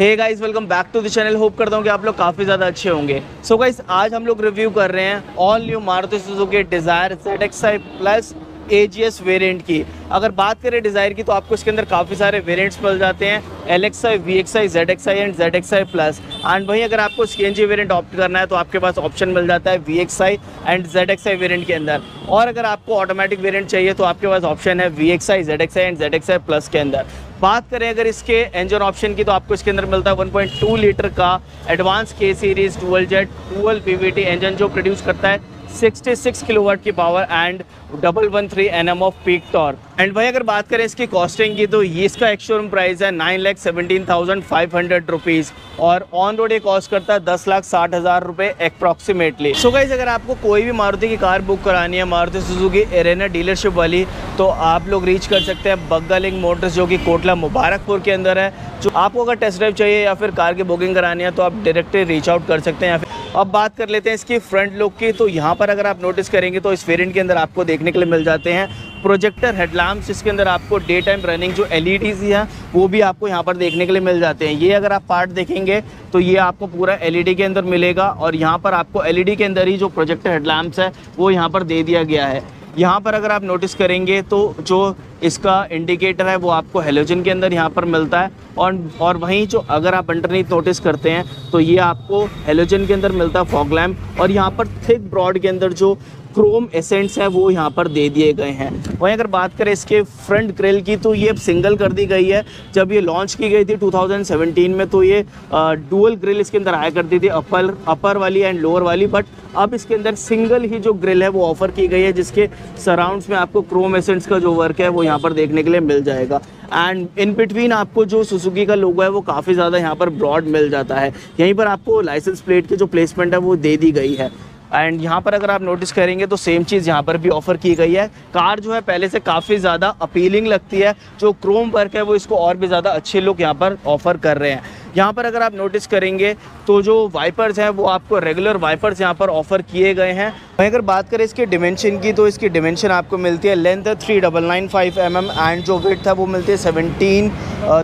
Hey guys welcome back to the channel hope करता हूँ कि आप लोग काफ़ी ज़्यादा अच्छे होंगे। सो so गाइस आज हम लोग रिव्यू कर रहे हैं all new Maruti Suzuki Dzire Z X I plus A G S variant की। अगर बात करें डिज़ायर की तो आपको इसके अंदर काफ़ी सारे वेरियंट्स मिल जाते हैं। L X I V X I Z X I and Z X I plus and वहीं अगर आपको C N G variant opt करना है तो आपके पास ऑप्शन मिल जाता है V X I and Z X I variant के अंदर। और अगर आपको ऑटोमेटिक वेरियंट चाहिए तो आपके पास ऑप्शन है V X I Z X I and Z X I plus के अंदर। बात करें अगर इसके इंजन ऑप्शन की तो आपको इसके अंदर मिलता है 1.2 लीटर का advance K series dual jet dual VVT engine जो प्रोड्यूस करता है 66 किलोवाट की power and double one three N of peak torque and भाई, अगर बात करें इसकी कॉस्टिंग की तो ये इसका एक शोरूम प्राइस है nine lakh seventeen thousand five hundred rupees और ऑन रोड ये कॉस्ट करता है दस लाख साठ हज़ार रुपये अप्रॉक्सीमेटली सो गाइज़ अगर आपको कोई भी मारुति की कार बुक करानी है, मारुति सुजुकी एरेना डीलरशिप वाली तो आप लोग रीच कर सकते हैं बग्गालिंग मोटर्स जो कि कोटला मुबारकपुर के अंदर है, जो आपको अगर टेस्ट ड्राइव चाहिए या फिर कार की बुकिंग करानी है तो आप डायरेक्टली रीच आउट कर सकते हैं या फिर अब बात कर लेते हैं इसकी फ्रंट लुक की तो यहाँ पर अगर आप नोटिस करेंगे तो इस वेरिएंट के अंदर आपको देखने के लिए मिल जाते हैं। प्रोजेक्टर हेडलैम्प्स, जिसके अंदर आपको डे टाइम रनिंग जो एल ही है, वो भी आपको यहाँ पर देखने के लिए मिल जाते हैं। ये अगर आप पार्ट देखेंगे तो ये आपको पूरा एलईडी के अंदर मिलेगा और यहाँ पर आपको एलईडी के अंदर ही जो प्रोजेक्टर हेडलैम्प्स है, वो यहाँ पर दे दिया गया है। यहाँ पर अगर आप नोटिस करेंगे तो जो इसका इंडिकेटर है, वो आपको हेलोजन के अंदर यहाँ पर मिलता है। और और वहीं जो अगर आप अंडरनीथ नोटिस करते हैं तो ये आपको हेलोजन के अंदर मिलता है फॉग लैम्प और यहाँ पर थिक ब्रॉड के अंदर जो क्रोम एसेंट्स है, वो यहाँ पर दे दिए गए हैं। वहीं अगर बात करें इसके फ्रंट ग्रिल की तो ये सिंगल कर दी गई है। जब ये लॉन्च की गई थी 2017 में तो ये डुअल ग्रिल इसके अंदर आया करती थी अपर अपर वाली एंड लोअर वाली। बट अब इसके अंदर सिंगल ही जो ग्रिल है, वो ऑफ़र की गई है, जिसके सराउंड्स में आपको क्रोम एसेंट्स का जो वर्क है, वो यहाँ पर देखने के लिए मिल जाएगा। एंड इन बिटवीन आपको जो सुजुकी का लोगो है, वो काफ़ी ज़्यादा यहाँ पर ब्रॉड मिल जाता है। यहीं पर आपको लाइसेंस प्लेट की जो प्लेसमेंट है, वो दे दी गई है। एंड यहाँ पर अगर आप नोटिस करेंगे तो सेम चीज़ यहाँ पर भी ऑफ़र की गई है। कार जो है पहले से काफ़ी ज़्यादा अपीलिंग लगती है। जो क्रोम वर्क है वो इसको और भी ज़्यादा अच्छे लोग यहाँ पर ऑफ़र कर रहे हैं। यहाँ पर अगर आप नोटिस करेंगे तो जो वाइपर्स हैं वो आपको रेगुलर वाइपर्स यहाँ पर ऑफ़र किए गए हैं। वहीं अगर बात करें इसके डिमेंशन की तो इसकी डिमेंशन आपको मिलती है लेंथ है three double nine five M M and जो वेट है वो मिलती है seventeen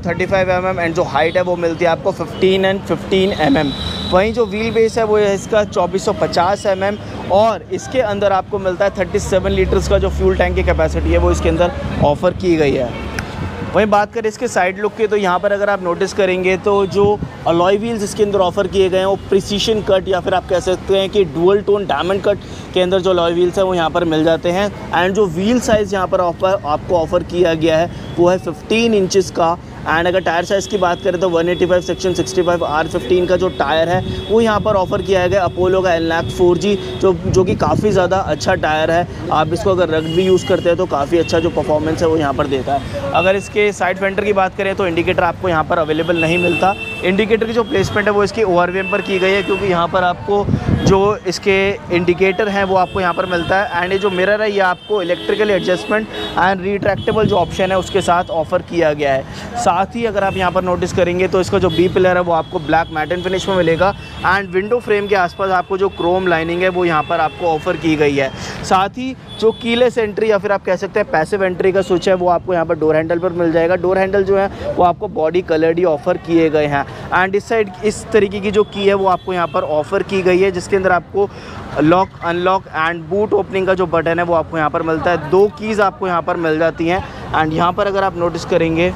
thirty five M M and जो हाइट है वो मिलती है आपको fifteen and fifteen M M वहीं जो व्हील बेस है, वो है इसका चौबीस सौ पचास एम एम और इसके अंदर आपको मिलता है थर्टी सेवन लीटर्स का जो फ्यूल टैंक की कैपेसिटी है, वो इसके अंदर ऑफ़र की गई है। वहीं बात करें इसके साइड लुक की तो यहाँ पर अगर आप नोटिस करेंगे तो जो अलॉय व्हील्स इसके अंदर ऑफ़र किए गए हैं, वो प्रिसीशन कट या फिर आप कह सकते हैं कि डुअल टोन डायमंड कट के अंदर जो अलॉय व्हील्स हैं, वो यहाँ पर मिल जाते हैं। एंड जो व्हील साइज़ यहाँ पर ऑफ़र आपको ऑफ़र किया गया है, वो है फिफ्टीन इंचज़ का एंड अगर टायर साइज़ की बात करें तो 185 सेक्शन 65 आर फिफ्टीन का जो टायर है, वो यहाँ पर ऑफ़र किया गया अपोलो का एल लैक फोर जी जो जो कि काफ़ी ज़्यादा अच्छा टायर है। आप इसको अगर रग भी यूज़ करते हैं तो काफ़ी अच्छा जो परफॉर्मेंस है वो यहाँ पर देता है। अगर इसके साइड फेंटर की बात करें तो इंडिकेटर आपको यहाँ पर अवेलेबल नहीं मिलता। इंडिकेटर की जो प्लेसमेंट है वो इसकी ओआरवीएम पर की गई है, क्योंकि यहाँ पर आपको जो इसके इंडिकेटर हैं वो आपको यहाँ पर मिलता है। एंड ये जो मिरर है, ये आपको इलेक्ट्रिकल एडजस्टमेंट एंड रिट्रैक्टेबल जो ऑप्शन है उसके साथ ऑफ़र किया गया है। साथ ही अगर आप यहाँ पर नोटिस करेंगे तो इसका जो बी पिलर है वो आपको ब्लैक मैटन फिनिश में मिलेगा। एंड विंडो फ्रेम के आसपास आपको जो क्रोम लाइनिंग है वो यहाँ पर आपको ऑफ़र की गई है। साथ ही जो कीलेस एंट्री या फिर आप कह सकते हैं पैसिव एंट्री का स्विच है वो आपको यहाँ पर डोर हैंडल पर मिल जाएगा। डोर हैंडल जो है वो आपको बॉडी कलर्ड ही ऑफ़र किए गए हैं। एंड इस साइड इस तरीके की जो की है वो आपको यहाँ पर ऑफ़र की गई है, जिसके अंदर आपको lock unlock and boot opening का जो बटन है वो आपको यहाँ पर मिलता है। दो कीज़ आपको यहाँ पर मिल जाती हैं। एंड यहाँ पर अगर आप नोटिस करेंगे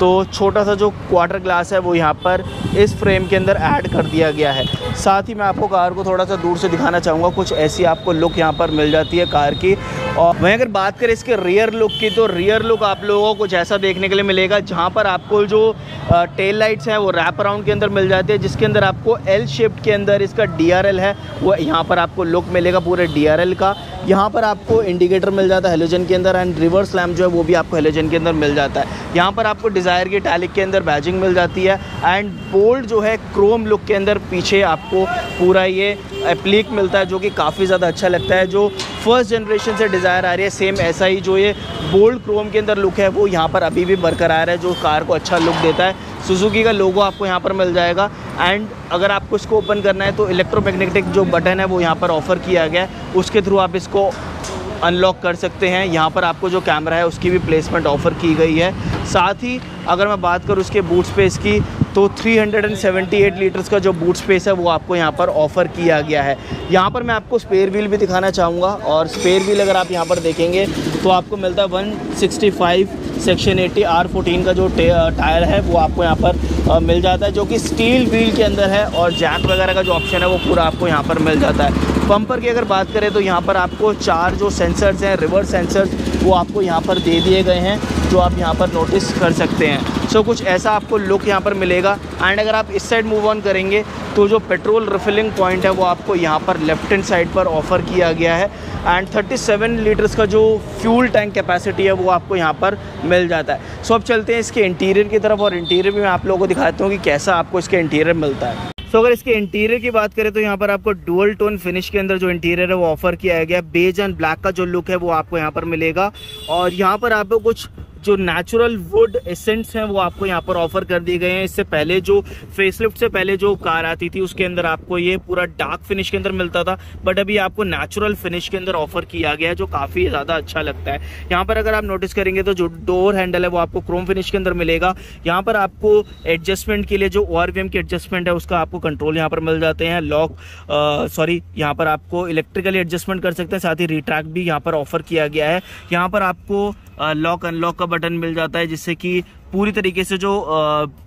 तो छोटा सा जो क्वार्टर ग्लास है वो यहाँ पर इस फ्रेम के अंदर ऐड कर दिया गया है। साथ ही मैं आपको कार को थोड़ा सा दूर से दिखाना चाहूँगा, कुछ ऐसी आपको लुक यहाँ पर मिल जाती है कार की। और वहीं अगर बात करें इसके रियर लुक की तो रियर लुक आप लोगों को कुछ ऐसा देखने के लिए मिलेगा, जहाँ पर आपको जो टेल लाइट्स हैं वो रैप अराउंड के अंदर मिल जाती है, जिसके अंदर आपको एल शिफ्ट के अंदर इसका डीआरएल है, वो यहाँ पर आपको लुक मिलेगा पूरे डीआरएल का। यहाँ पर आपको इंडिकेटर मिल जाता है हेलोजन के अंदर एंड रिवर्स लैम्प जो है वो भी आपको हेलोजन के अंदर मिल जाता है। यहाँ पर आपको डिज़ायर की टैलिक के अंदर बैजिंग मिल जाती है एंड बोल्ड जो है क्रोम लुक के अंदर पीछे आपको पूरा ये एप्लीक मिलता है जो कि काफ़ी ज़्यादा अच्छा लगता है, जो फ़र्स्ट जनरेशन से डिज़ायर आ रही है सेम ऐसा ही जो ये बोल्ड क्रोम के अंदर लुक है, वो यहाँ पर अभी भी बरकरार है, जो कार को अच्छा लुक देता है। सुजुकी का लोगो आपको यहाँ पर मिल जाएगा एंड अगर आपको इसको ओपन करना है तो इलेक्ट्रोमैग्नेटिक जो बटन है वो यहाँ पर ऑफ़र किया गया है, उसके थ्रू आप इसको अनलॉक कर सकते हैं। यहाँ पर आपको जो कैमरा है, उसकी भी प्लेसमेंट ऑफ़र की गई है। साथ ही, अगर मैं बात करूँ उसके बूट स्पेस की तो 378 लीटर्स का जो बूट स्पेस है, वो आपको यहाँ पर ऑफ़र किया गया है। यहाँ पर मैं आपको स्पेयर व्हील भी दिखाना चाहूँगा और स्पेयर व्हील अगर आप यहाँ पर देखेंगे तो आपको मिलता है 165 सेक्शन 80 आर फोर्टीन का जो टायर है, वो आपको यहाँ पर मिल जाता है, जो कि स्टील व्हील के अंदर है और जैक वगैरह का जो ऑप्शन है, वो पूरा आपको यहाँ पर मिल जाता है। पंपर की अगर बात करें तो यहाँ पर आपको चार जो सेंसर्स हैं रिवर्स सेंसर्स वो आपको यहाँ पर दे दिए गए हैं जो आप यहाँ पर नोटिस कर सकते हैं। सो so, कुछ ऐसा आपको लुक यहाँ पर मिलेगा। एंड अगर आप इस साइड मूव ऑन करेंगे तो जो पेट्रोल रिफिलिंग पॉइंट है वो आपको यहाँ पर लेफ़्ट हैंड साइड पर ऑफ़र किया गया है। एंड 37 लीटर्स का जो फ्यूल टैंक कैपेसिटी है वो आपको यहाँ पर मिल जाता है। सो so, अब चलते हैं इसके इंटीरियर की तरफ़ और इंटीरियर भी मैं आप लोगों को दिखाता हूँ कि कैसा आपको इसके इंटीरियर मिलता है। सो अगर इसके इंटीरियर की बात करें तो यहाँ पर आपको डुअल टोन फिनिश के अंदर जो इंटीरियर है वो ऑफ़र किया गया बेज एंड ब्लैक का जो लुक है वो आपको यहाँ पर मिलेगा। और यहाँ पर आपको कुछ जो नेचुरल वुड एसेंट्स हैं, वो आपको यहाँ पर ऑफ़र कर दिए गए हैं। इससे पहले जो फेसलिफ्ट से पहले जो कार आती थी, उसके अंदर आपको ये पूरा डार्क फिनिश के अंदर मिलता था। बट अभी आपको नेचुरल फिनिश के अंदर ऑफ़र किया गया है, जो काफ़ी ज़्यादा अच्छा लगता है। यहाँ पर अगर आप नोटिस करेंगे तो जो डोर हैंडल है, वो आपको क्रोम फिनिश के अंदर मिलेगा। यहाँ पर आपको एडजस्टमेंट के लिए जो ओ की एडजस्टमेंट है, उसका आपको कंट्रोल यहाँ पर मिल जाते हैं। लॉक सॉरी यहाँ पर आपको इलेक्ट्रिकली एडजस्टमेंट कर सकते हैं। साथ ही रिट्रैक्ट भी यहाँ पर ऑफ़र किया गया है। यहाँ पर आपको लॉक अनलॉक का बटन मिल जाता है जिससे कि पूरी तरीके से जो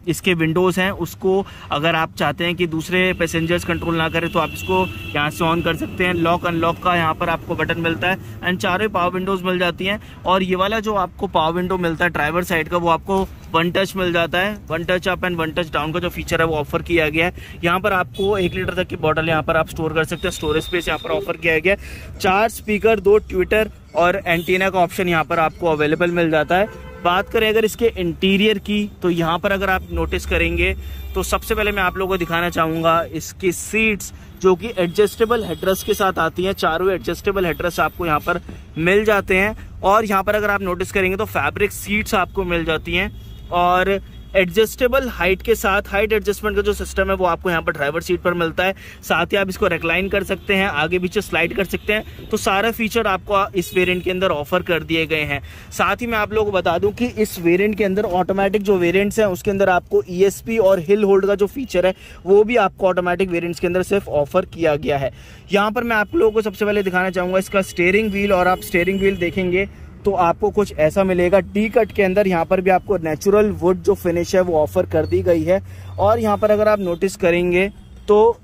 इसके विंडोज़ हैं, उसको अगर आप चाहते हैं कि दूसरे पैसेंजर्स कंट्रोल ना करें तो आप इसको यहाँ से ऑन कर सकते हैं। लॉक अनलॉक का यहाँ पर आपको बटन मिलता है एंड चारों पावर विंडोज़ मिल जाती हैं। और ये वाला जो आपको पावर विंडो मिलता है ड्राइवर साइड का, वो आपको वन टच मिल जाता है। One touch up and one touch down का जो फीचर है, वो ऑफ़र किया गया है। यहाँ पर आपको एक लीटर तक की बॉटल यहाँ पर आप स्टोर कर सकते हैं। स्टोरेज स्पेस यहाँ पर ऑफ़र किया गया है। चार स्पीकर दो ट्विटर और एंटीना का ऑप्शन यहाँ पर आपको अवेलेबल मिल जाता है। बात करें अगर इसके इंटीरियर की तो यहाँ पर अगर आप नोटिस करेंगे तो सबसे पहले मैं आप लोगों को दिखाना चाहूँगा इसकी सीट्स जो कि एडजस्टेबल हेड्रेस के साथ आती हैं। चारों एडजस्टेबल हेड्रेस आपको यहाँ पर मिल जाते हैं। और यहाँ पर अगर आप नोटिस करेंगे तो फैब्रिक सीट्स आपको मिल जाती हैं। और एडजस्टेबल हाइट के साथ, हाइट एडजस्टमेंट का जो सिस्टम है, वो आपको यहाँ पर ड्राइवर सीट पर मिलता है। साथ ही आप इसको रेक्लाइन कर सकते हैं, आगे पीछे स्लाइड कर सकते हैं। तो सारा फीचर आपको इस वेरिएंट के अंदर ऑफ़र कर दिए गए हैं। साथ ही मैं आप लोगों को बता दूँ कि इस वेरिएंट के अंदर ऑटोमेटिक जो वेरियंट्स हैं, उसके अंदर आपको ई e और हिल होल्ड का जो फीचर है, वो भी आपको ऑटोमेटिक वेरियंट्स के अंदर सिर्फ़ ऑफ़र किया गया है। यहाँ पर मैं आप लोगों को सबसे पहले दिखाना चाहूँगा इसका स्टेयरिंग व्हील और आप स्टेयरिंग व्हील देखेंगे। तो आपको कुछ ऐसा मिलेगा। टी कट के अंदर यहाँ पर भी आपको नेचुरल वुड जो फिनिश है वो ऑफ़र कर दी गई है। और यहाँ पर अगर आप नोटिस करेंगे तो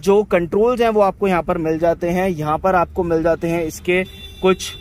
जो कंट्रोल्स हैं वो आपको यहाँ पर मिल जाते हैं। यहाँ पर आपको मिल जाते हैं इसके कुछ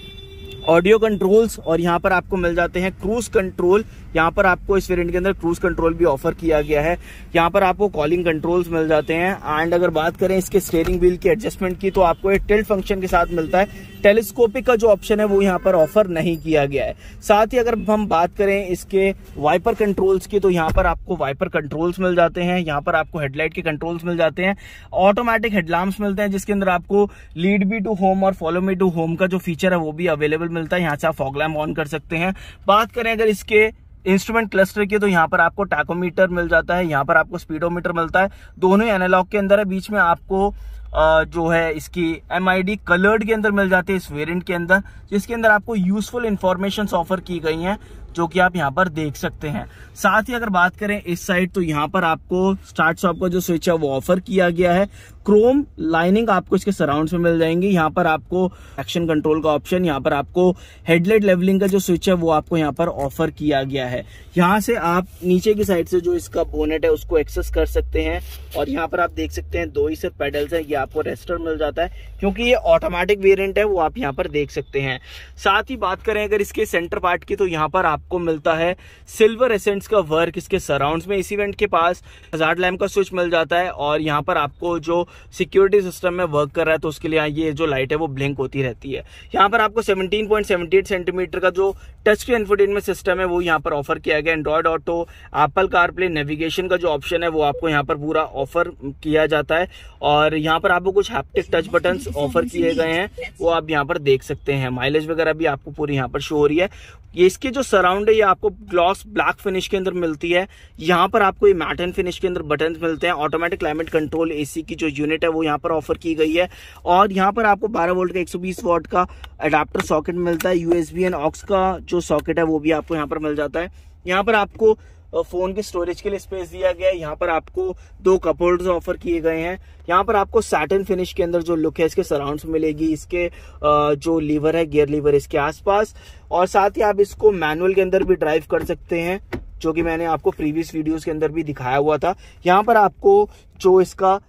ऑडियो कंट्रोल्स और यहाँ पर आपको मिल जाते हैं क्रूज कंट्रोल यहाँ पर आपको इस वेरिएंट के अंदर क्रूज कंट्रोल भी ऑफ़र किया गया है। यहाँ पर आपको कॉलिंग कंट्रोल्स मिल जाते हैं। एंड अगर बात करें इसके स्टेयरिंग व्हील की एडजस्टमेंट की तो आपको एक टिल्ट फ़ंक्शन के साथ मिलता है। टेलीस्कोपिक का जो ऑप्शन है वो यहाँ पर ऑफ़र नहीं किया गया है। साथ ही अगर हम बात करें इसके वाइपर कंट्रोल्स की तो यहाँ पर आपको वाइपर कंट्रोल्स मिल जाते हैं, यहाँ पर आपको हेडलाइट के कंट्रोल्स मिल जाते हैं, ऑटोमेटिक हेडलैम्प्स मिलते हैं, जिसके अंदर आपको लीड बी टू होम और फॉलो मी टू होम का जो फीचर है वो भी अवेलेबल मिलता है, यहाँ से आप फॉगलैम ऑन कर सकते हैं। बात करें अगर इसके इंस्ट्रूमेंट क्लस्टर की तो यहाँ पर आपको टैकोमीटर मिल जाता है, यहाँ पर आपको स्पीडोमीटर मिलता है, दोनों एनालॉग के अंदर है, बीच में आपको जो है इसकी एम आई कलर्ड के अंदर मिल जाती है, इस वेरियंट के अंदर, जिसके अंदर आपको यूजफुल इंफॉर्मेशन ऑफ़र की गई हैं, जो कि आप यहाँ पर देख सकते हैं। साथ ही अगर बात करें इस साइड तो यहाँ पर आपको स्टार्ट शॉप का जो स्विच है, वो ऑफ़र किया गया है। क्रोम लाइनिंग आपको इसके सराउंड्स में मिल जाएँगी। यहाँ पर आपको एक्शन कंट्रोल का ऑप्शन यहाँ पर आपको हेडलाइट लेवलिंग का जो स्विच है, वो आपको यहाँ पर ऑफ़र किया गया है। यहाँ से आप नीचे की साइड से जो इसका बोनेट है, उसको एक्सेस कर सकते हैं। और यहाँ पर आप देख सकते हैं, दो ही से पेडल्स है, ये आपको रेस्टर मिल जाता है। क्योंकि ये ऑटोमेटिक वेरियंट है, वो आप यहाँ पर देख सकते हैं। साथ ही बात करें, अगर इसके सेंटर पार्ट की तो यहाँ पर आपको मिलता है सिल्वर एसेंट्स का वर्क इसके सराउंड में। इस इवेंट के पास हज़ार लैम्प का स्विच मिल जाता है और यहाँ पर आपको जो सिक्योरिटी सिस्टम में वर्क कर रहा है तो उसके लिए ये जो लाइट है वो ब्लिंक होती रहती है। यहाँ पर आपको 17.78 सेंटीमीटर का जो टच स्क्रीन इन्फोटेनमेंट सिस्टम है, वो यहाँ पर ऑफ़र किया गया। Android auto Apple CarPlay navigation का जो ऑप्शन है, वो आपको यहाँ पर पूरा ऑफ़र किया जाता है। और यहाँ पर आपको कुछ हैप्टिक टच बटन ऑफ़र किए गए हैं, वो आप यहाँ पर देख सकते हैं। माइलेज वगैरह भी आपको पूरी यहाँ पर शो हो रही है। ये इसके जो सराउंड है, ये आपको ग्लॉस ब्लैक फिनिश के अंदर मिलती है। यहाँ पर आपको ये मैटन फिनिश के अंदर बटन मिलते हैं। ऑटोमेटिक क्लाइमेट कंट्रोल एसी की जो यूनिट है, वो यहाँ पर ऑफ़र की गई है। और यहाँ पर आपको 12 वोल्ट का 120 वोट का अडाप्टर सॉकेट मिलता है। यूएसबी एंड ऑक्स का जो सॉकेट है, वो भी आपको यहाँ पर मिल जाता है। यहाँ पर आपको फ़ोन के स्टोरेज के लिए स्पेस दिया गया है। यहाँ पर आपको दो कपोर्ड ऑफ़र किए गए हैं। यहाँ पर आपको सैटन फिनिश के अंदर जो लुक है, इसके सराउंड मिलेगी, इसके जो लीवर है गियर लीवर इसके आसपास। और साथ ही आप इसको मैनुअल के अंदर भी ड्राइव कर सकते हैं, जो कि मैंने आपको प्रीवियस वीडियोस के अंदर भी दिखाया हुआ था। यहाँ पर आपको जो इसका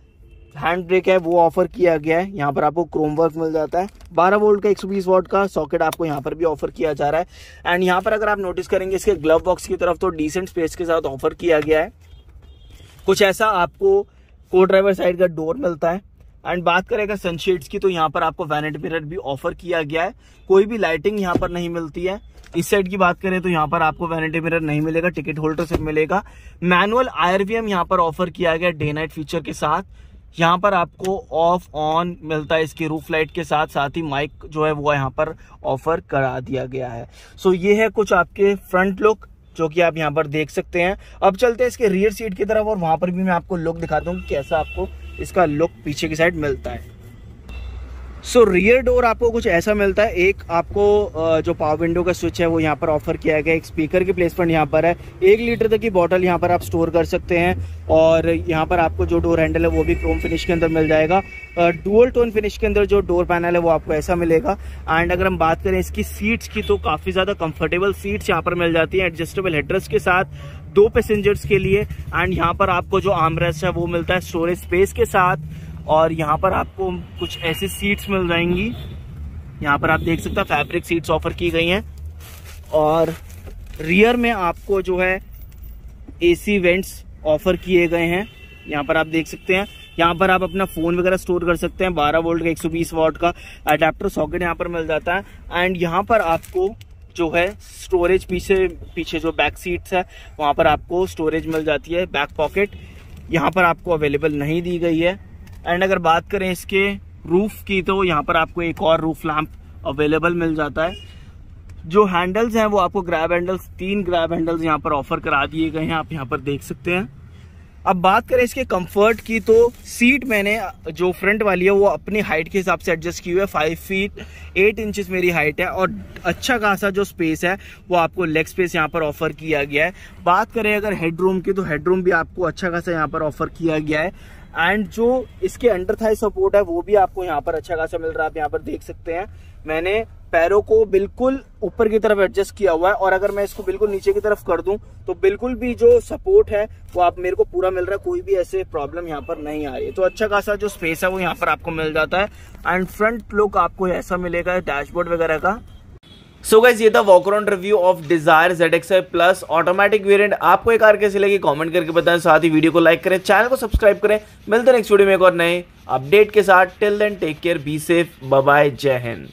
हैंड ब्रेक है, वो ऑफ़र किया गया है। यहाँ पर आपको क्रोम वर्क मिल जाता है। 12 वोल्ट का 120 वोल्ट का सॉकेट आपको यहाँ पर भी ऑफ़र किया जा रहा है। एंड यहाँ पर अगर आप नोटिस करेंगे, इसके ग्लव बॉक्स की तरफ़ तो डिसेंट स्पेस के साथ ऑफ़र किया गया है। कुछ ऐसा आपको को ड्राइवर साइड का डोर मिलता है। एंड बात करेगा सनशेड्स की तो यहाँ पर आपको वैनेट मिरर भी ऑफ़र किया गया है। कोई भी लाइटिंग यहाँ पर नहीं मिलती है। इस साइड की बात करें तो यहाँ पर आपको वैनिटी मिरर नहीं मिलेगा टिकट होल्डर सिर्फ़ मिलेगा। मैनुअल आयरवीएम यहाँ पर ऑफ़र किया गया डे नाइट फीचर के साथ। यहाँ पर आपको ऑफ़ ऑन मिलता है इसकी रूफ लाइट के साथ साथ ही माइक जो है वो यहाँ पर ऑफ़र करा दिया गया है। सो so, ये है कुछ आपके फ्रंट लुक जो कि आप यहाँ पर देख सकते हैं। अब चलते हैं इसके रियर सीट की तरफ़ और वहाँ पर भी मैं आपको लुक दिखाता हूँ कैसा आपको इसका लुक पीछे की साइड मिलता है। सो रियर डोर आपको कुछ ऐसा मिलता है। एक आपको जो पावर विंडो का स्विच है, वो यहाँ पर ऑफ़र किया गया एक स्पीकर की प्लेसमेंट यहाँ पर है। एक लीटर तक की बॉटल यहाँ पर आप स्टोर कर सकते हैं। और यहाँ पर आपको जो डोर हैंडल है, वो भी क्रोम फिनिश के अंदर मिल जाएगा। डुअल टोन फिनिश के अंदर जो डोर पैनल है, वो आपको ऐसा मिलेगा। एंड अगर हम बात करें इसकी सीट्स की तो काफ़ी ज़्यादा कंफर्टेबल सीट्स यहाँ पर मिल जाती है। एडजस्टेबल हेड्रेस के साथ, दो पैसेंजर्स के लिए। एंड यहाँ पर आपको जो आमरेस्ट है, वो मिलता है स्टोरेज स्पेस के साथ। और यहाँ पर आपको कुछ ऐसी सीट्स मिल जाएँगी। यहाँ पर आप देख सकते हैं फैब्रिक सीट्स ऑफ़र की गई हैं। और रियर में आपको जो है एसी वेंट्स ऑफ़र किए गए हैं। यहाँ पर आप देख सकते हैं। यहाँ पर आप अपना फ़ोन वगैरह स्टोर कर सकते हैं। 12 वोल्ट का 120 वॉट का अडेप्टर सॉकेट यहाँ पर मिल जाता है। एंड यहाँ पर आपको जो है स्टोरेज पीछे पीछे जो बैक सीट्स है, वहाँ पर आपको स्टोरेज मिल जाती है बैक पॉकेट यहाँ पर आपको अवेलेबल नहीं दी गई है। एंड अगर बात करें इसके रूफ की तो यहाँ पर आपको एक और रूफ लैंप अवेलेबल मिल जाता है। जो हैंडल्स हैं, वो आपको ग्रैब हैंडल्स तीन ग्रैब हैंडल्स यहाँ पर ऑफ़र करा दिए गए हैं, आप यहाँ पर देख सकते हैं। अब बात करें इसके कंफर्ट की तो सीट मैंने, जो फ्रंट वाली है, वो अपनी हाइट के हिसाब से एडजस्ट की हुई है। फाइव फीट एट इंचेस मेरी हाइट है, और अच्छा खासा जो स्पेस है, वो आपको लेग स्पेस यहाँ पर ऑफ़र किया गया है। बात करें अगर हेडरूम की तो हेडरूम भी आपको अच्छा खासा यहाँ पर ऑफ़र किया गया है। एंड जो इसके अंडर थाई सपोर्ट है, वो भी आपको यहाँ पर अच्छा खासा मिल रहा है, आप यहाँ पर देख सकते हैं। मैंने पैरों को बिल्कुल ऊपर की तरफ़ एडजस्ट किया हुआ है, और अगर मैं इसको बिल्कुल नीचे की तरफ़ कर दूँ तो बिल्कुल भी जो सपोर्ट है, वो आप मेरे को पूरा मिल रहा है, कोई भी ऐसे प्रॉब्लम यहाँ पर नहीं आ रही है। तो अच्छा खासा जो स्पेस है, वो यहाँ पर आपको मिल जाता है। एंड फ्रंट लुक आपको ऐसा मिलेगा डैशबोर्ड वगैरह का। सो so गाइज़ ये था walkaround review of Dzire Z X I plus automatic variant आपको एक कार कैसे लगी कमेंट करके बताएँ। साथ ही वीडियो को लाइक करें चैनल को सब्सक्राइब करें। मिलते हैं नेक्स्ट वीडियो में एक और नए अपडेट के साथ। Till then take care be safe bye जय हिंद।